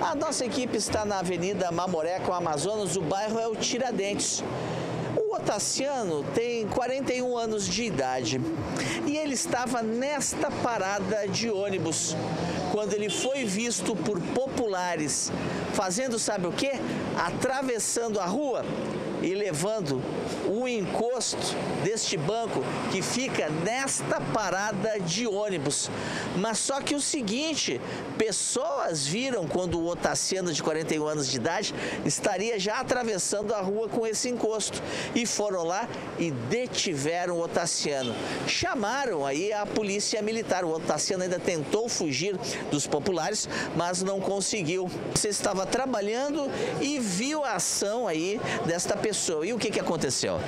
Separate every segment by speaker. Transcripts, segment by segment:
Speaker 1: A nossa equipe está na Avenida Mamoré com Amazonas, o bairro é o Tiradentes. O Otaciano tem 41 anos de idade e ele estava nesta parada de ônibus quando ele foi visto por populares fazendo sabe o que? Atravessando a rua e levando o encosto deste banco que fica nesta parada de ônibus. Mas só que o seguinte, pessoas viram quando o Otaciano de 41 anos de idade estaria já atravessando a rua com esse encosto e foram lá e detiveram o Otaciano. Chamaram aí a polícia militar. O Otaciano ainda tentou fugir dos populares, mas não conseguiu. Você estava trabalhando e viu a ação aí desta pessoa pessoa. E o que, que aconteceu?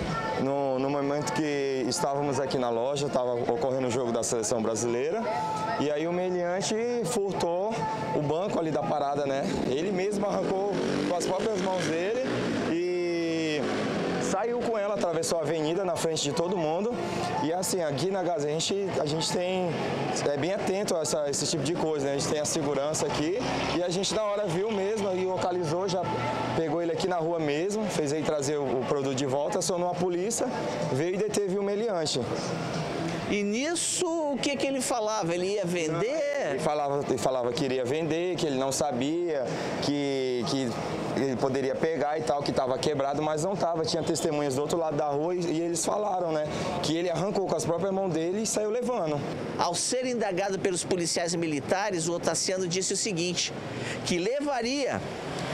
Speaker 2: No, no momento que estávamos aqui na loja, estava ocorrendo o jogo da seleção brasileira, e aí o meliante furtou o banco ali da parada, né? Ele mesmo arrancou com as próprias mãos dele saiu com ela, atravessou a avenida na frente de todo mundo. E assim, aqui na Gaza a gente, a gente tem, é bem atento a essa, esse tipo de coisa, né? A gente tem a segurança aqui e a gente na hora viu mesmo e localizou, já na rua mesmo, fez ele trazer o, produto de volta, acionou a polícia, veio e deteve o meliante.
Speaker 1: E nisso, o que, que ele falava? Ele ia vender?
Speaker 2: Ele falava, ele falava que iria vender, que ele não sabia, que, que ele poderia pegar e tal, que estava quebrado, mas não estava. Tinha testemunhas do outro lado da rua e, e, eles falaram, né, que ele arrancou com as próprias mãos dele e saiu levando.
Speaker 1: Ao ser indagado pelos policiais militares, o Otaciano disse o seguinte, que levaria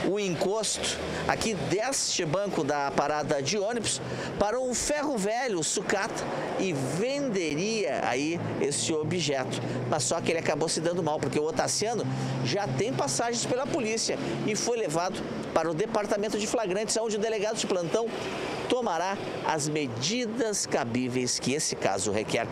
Speaker 1: o encosto aqui deste banco da parada de ônibus para um ferro velho, sucata, e venderia aí esse objeto. Mas só que ele acabou se dando mal, porque o Otaciano já tem passagens pela polícia e foi levado para o departamento de flagrantes, onde o delegado de plantão tomará as medidas cabíveis que esse caso requer.